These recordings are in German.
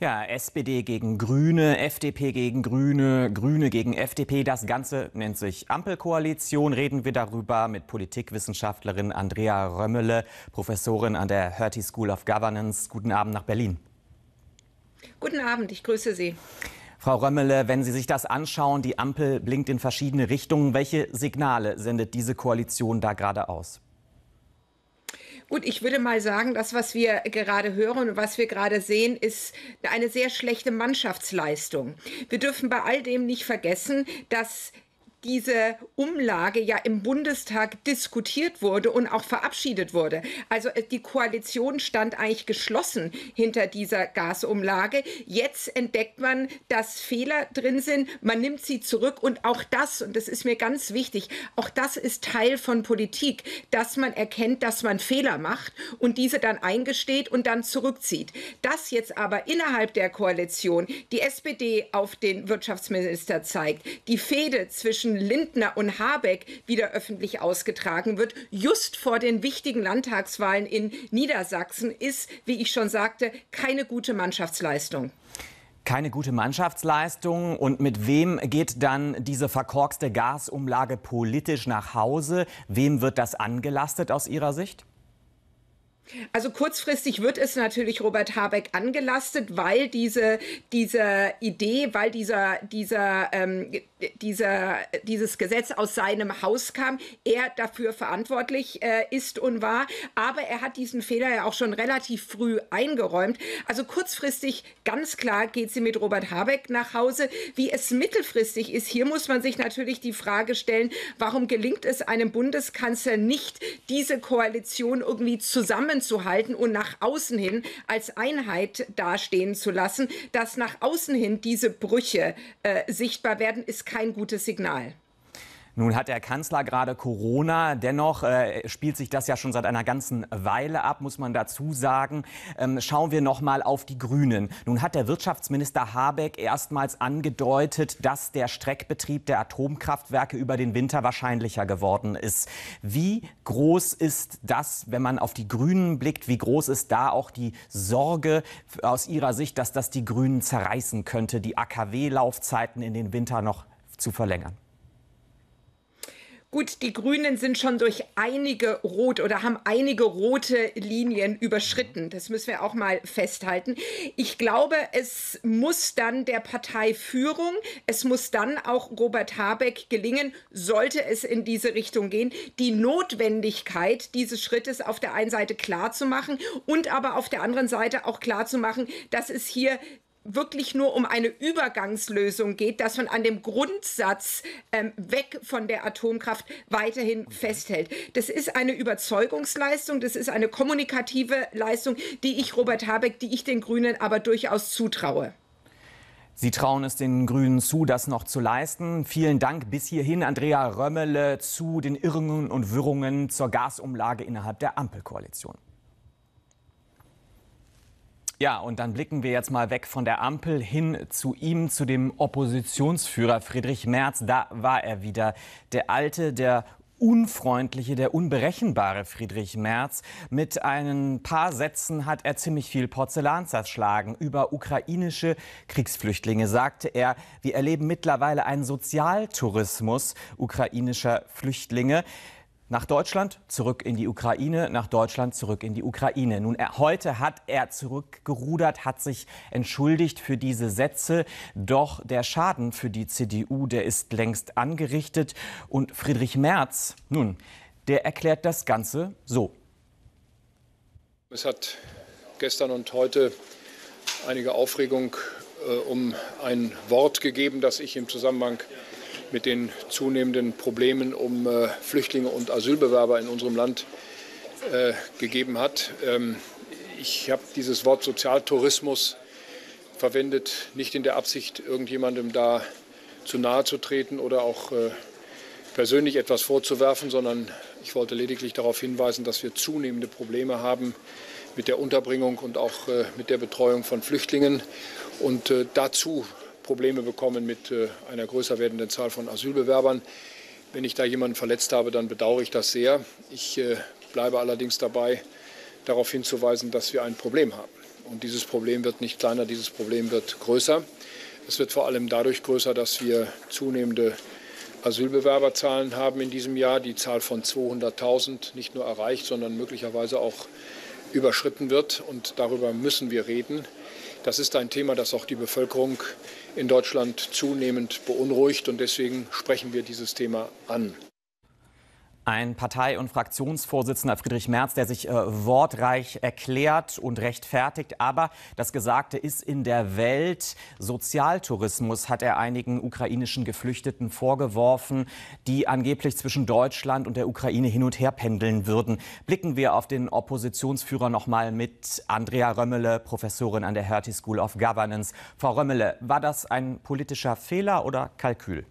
Ja, SPD gegen Grüne, FDP gegen Grüne, Grüne gegen FDP. Das Ganze nennt sich Ampelkoalition. Reden wir darüber mit Politikwissenschaftlerin Andrea Römmele, Professorin an der Hertie School of Governance. Guten Abend nach Berlin. Guten Abend, ich grüße Sie. Frau Römmele, wenn Sie sich das anschauen, die Ampel blinkt in verschiedene Richtungen. Welche Signale sendet diese Koalition da gerade aus? Gut, ich würde mal sagen, das, was wir gerade hören und was wir gerade sehen, ist eine sehr schlechte Mannschaftsleistung. Wir dürfen bei all dem nicht vergessen, dass diese Umlage ja im Bundestag diskutiert wurde und auch verabschiedet wurde. Also äh, die Koalition stand eigentlich geschlossen hinter dieser Gasumlage. Jetzt entdeckt man, dass Fehler drin sind. Man nimmt sie zurück und auch das, und das ist mir ganz wichtig, auch das ist Teil von Politik, dass man erkennt, dass man Fehler macht und diese dann eingesteht und dann zurückzieht. Dass jetzt aber innerhalb der Koalition die SPD auf den Wirtschaftsminister zeigt, die Fehde zwischen zwischen Lindner und Habeck wieder öffentlich ausgetragen wird, just vor den wichtigen Landtagswahlen in Niedersachsen, ist, wie ich schon sagte, keine gute Mannschaftsleistung keine gute Mannschaftsleistung. Und mit wem geht dann diese verkorkste Gasumlage politisch nach Hause? Wem wird das angelastet aus Ihrer Sicht? Also kurzfristig wird es natürlich Robert Habeck angelastet, weil diese, diese Idee, weil dieser, dieser, ähm, dieser, dieses Gesetz aus seinem Haus kam, er dafür verantwortlich äh, ist und war. Aber er hat diesen Fehler ja auch schon relativ früh eingeräumt. Also kurzfristig ganz klar geht sie mit Robert Habeck nach Hause. Wie es mittelfristig ist, hier muss man sich natürlich die Frage stellen, warum gelingt es einem Bundeskanzler nicht, diese Koalition irgendwie zusammen zusammenzuhalten und nach außen hin als Einheit dastehen zu lassen. Dass nach außen hin diese Brüche äh, sichtbar werden, ist kein gutes Signal. Nun hat der Kanzler gerade Corona. Dennoch äh, spielt sich das ja schon seit einer ganzen Weile ab, muss man dazu sagen. Ähm, schauen wir noch mal auf die Grünen. Nun hat der Wirtschaftsminister Habeck erstmals angedeutet, dass der Streckbetrieb der Atomkraftwerke über den Winter wahrscheinlicher geworden ist. Wie groß ist das, wenn man auf die Grünen blickt? Wie groß ist da auch die Sorge aus Ihrer Sicht, dass das die Grünen zerreißen könnte, die AKW-Laufzeiten in den Winter noch zu verlängern? Gut, die Grünen sind schon durch einige rot oder haben einige rote Linien überschritten. Das müssen wir auch mal festhalten. Ich glaube, es muss dann der Parteiführung, es muss dann auch Robert Habeck gelingen, sollte es in diese Richtung gehen, die Notwendigkeit dieses Schrittes auf der einen Seite klar zu machen und aber auf der anderen Seite auch klar zu machen, dass es hier wirklich nur um eine Übergangslösung geht, dass man an dem Grundsatz ähm, weg von der Atomkraft weiterhin festhält. Das ist eine Überzeugungsleistung, das ist eine kommunikative Leistung, die ich Robert Habeck, die ich den Grünen aber durchaus zutraue. Sie trauen es den Grünen zu, das noch zu leisten. Vielen Dank bis hierhin, Andrea Römmele, zu den Irrungen und Wirrungen zur Gasumlage innerhalb der Ampelkoalition. Ja, und dann blicken wir jetzt mal weg von der Ampel hin zu ihm, zu dem Oppositionsführer Friedrich Merz. Da war er wieder. Der alte, der unfreundliche, der unberechenbare Friedrich Merz. Mit ein paar Sätzen hat er ziemlich viel Porzellan zerschlagen. Über ukrainische Kriegsflüchtlinge sagte er, wir erleben mittlerweile einen Sozialtourismus ukrainischer Flüchtlinge. Nach Deutschland, zurück in die Ukraine, nach Deutschland, zurück in die Ukraine. Nun, er, heute hat er zurückgerudert, hat sich entschuldigt für diese Sätze. Doch der Schaden für die CDU, der ist längst angerichtet. Und Friedrich Merz, nun, der erklärt das Ganze so. Es hat gestern und heute einige Aufregung äh, um ein Wort gegeben, das ich im Zusammenhang mit den zunehmenden Problemen um äh, Flüchtlinge und Asylbewerber in unserem Land äh, gegeben hat. Ähm, ich habe dieses Wort Sozialtourismus verwendet, nicht in der Absicht, irgendjemandem da zu nahe zu treten oder auch äh, persönlich etwas vorzuwerfen, sondern ich wollte lediglich darauf hinweisen, dass wir zunehmende Probleme haben mit der Unterbringung und auch äh, mit der Betreuung von Flüchtlingen. Und äh, dazu Probleme bekommen mit äh, einer größer werdenden Zahl von Asylbewerbern. Wenn ich da jemanden verletzt habe, dann bedauere ich das sehr. Ich äh, bleibe allerdings dabei, darauf hinzuweisen, dass wir ein Problem haben. Und dieses Problem wird nicht kleiner, dieses Problem wird größer. Es wird vor allem dadurch größer, dass wir zunehmende Asylbewerberzahlen haben in diesem Jahr. Die Zahl von 200.000 nicht nur erreicht, sondern möglicherweise auch überschritten wird. Und darüber müssen wir reden. Das ist ein Thema, das auch die Bevölkerung in Deutschland zunehmend beunruhigt. Und deswegen sprechen wir dieses Thema an. Ein Partei- und Fraktionsvorsitzender Friedrich Merz, der sich äh, wortreich erklärt und rechtfertigt. Aber das Gesagte ist in der Welt. Sozialtourismus hat er einigen ukrainischen Geflüchteten vorgeworfen, die angeblich zwischen Deutschland und der Ukraine hin und her pendeln würden. Blicken wir auf den Oppositionsführer noch mal mit Andrea Römmele, Professorin an der Hertie School of Governance. Frau Römmele, war das ein politischer Fehler oder Kalkül?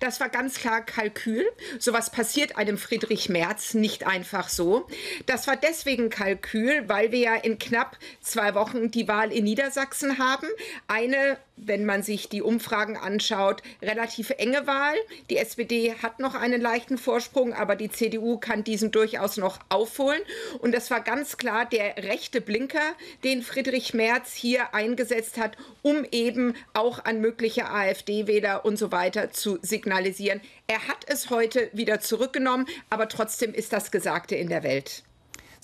Das war ganz klar Kalkül. Sowas passiert einem Friedrich Merz nicht einfach so. Das war deswegen Kalkül, weil wir ja in knapp zwei Wochen die Wahl in Niedersachsen haben. Eine wenn man sich die Umfragen anschaut, relativ enge Wahl. Die SPD hat noch einen leichten Vorsprung, aber die CDU kann diesen durchaus noch aufholen. Und das war ganz klar der rechte Blinker, den Friedrich Merz hier eingesetzt hat, um eben auch an mögliche AfD-Wähler und so weiter zu signalisieren. Er hat es heute wieder zurückgenommen, aber trotzdem ist das Gesagte in der Welt.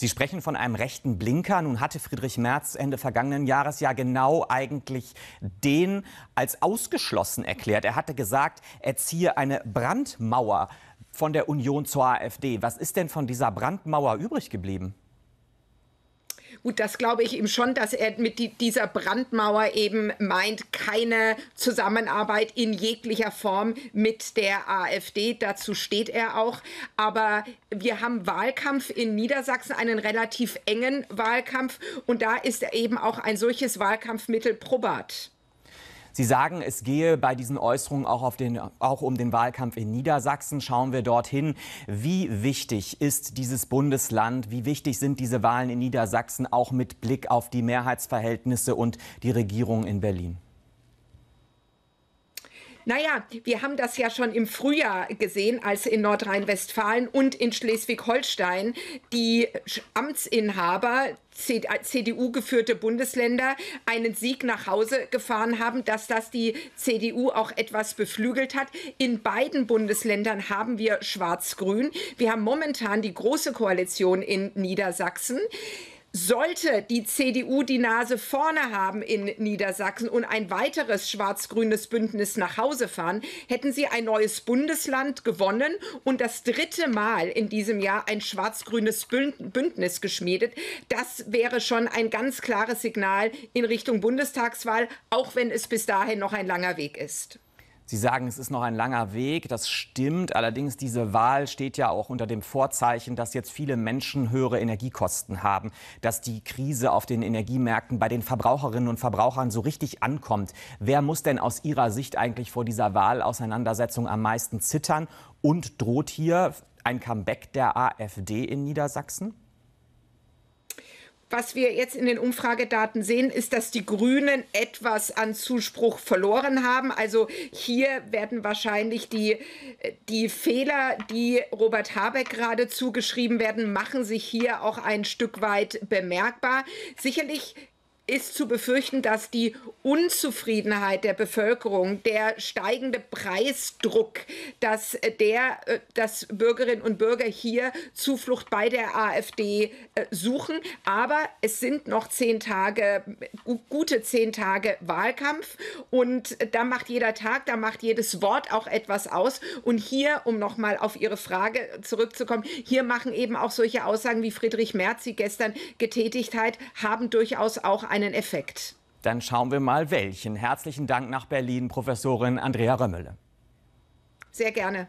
Sie sprechen von einem rechten Blinker. Nun hatte Friedrich Merz Ende vergangenen Jahres ja genau eigentlich den als ausgeschlossen erklärt. Er hatte gesagt, er ziehe eine Brandmauer von der Union zur AfD. Was ist denn von dieser Brandmauer übrig geblieben? Gut, das glaube ich ihm schon, dass er mit die, dieser Brandmauer eben meint, keine Zusammenarbeit in jeglicher Form mit der AfD. Dazu steht er auch. Aber wir haben Wahlkampf in Niedersachsen, einen relativ engen Wahlkampf. Und da ist eben auch ein solches Wahlkampfmittel probat. Sie sagen, es gehe bei diesen Äußerungen auch, den, auch, um den Wahlkampf in Niedersachsen. Schauen wir dorthin. Wie wichtig ist dieses Bundesland? Wie wichtig sind diese Wahlen in Niedersachsen auch mit Blick auf die Mehrheitsverhältnisse und die Regierung in Berlin? Naja, wir haben das ja schon im Frühjahr gesehen, als in Nordrhein-Westfalen und in Schleswig-Holstein die Amtsinhaber CDU-geführte Bundesländer einen Sieg nach Hause gefahren haben, dass das die CDU auch etwas beflügelt hat. In beiden Bundesländern haben wir Schwarz-Grün. Wir haben momentan die Große Koalition in Niedersachsen. Sollte die CDU die Nase vorne haben in Niedersachsen und ein weiteres schwarz-grünes Bündnis nach Hause fahren, hätten sie ein neues Bundesland gewonnen und das dritte Mal in diesem Jahr ein schwarz-grünes Bündnis geschmiedet. Das wäre schon ein ganz klares Signal in Richtung Bundestagswahl, auch wenn es bis dahin noch ein langer Weg ist. Sie sagen, es ist noch ein langer Weg. Das stimmt. Allerdings, diese Wahl steht ja auch unter dem Vorzeichen, dass jetzt viele Menschen höhere Energiekosten haben, dass die Krise auf den Energiemärkten bei den Verbraucherinnen und Verbrauchern so richtig ankommt. Wer muss denn aus Ihrer Sicht eigentlich vor dieser Wahlauseinandersetzung am meisten zittern? Und droht hier ein Comeback der AfD in Niedersachsen? Was wir jetzt in den Umfragedaten sehen, ist, dass die Grünen etwas an Zuspruch verloren haben. Also hier werden wahrscheinlich die, die Fehler, die Robert Habeck gerade zugeschrieben werden, machen sich hier auch ein Stück weit bemerkbar. Sicherlich ist zu befürchten, dass die Unzufriedenheit der Bevölkerung, der steigende Preisdruck, dass der, äh, dass Bürgerinnen und Bürger hier Zuflucht bei der AfD äh, suchen. Aber es sind noch zehn Tage, gute zehn Tage Wahlkampf und da macht jeder Tag, da macht jedes Wort auch etwas aus. Und hier, um nochmal auf Ihre Frage zurückzukommen, hier machen eben auch solche Aussagen wie Friedrich Merz sie gestern getätigt hat, haben durchaus auch ein einen Effekt. Dann schauen wir mal welchen. Herzlichen Dank nach Berlin, Professorin Andrea Römmele. Sehr gerne.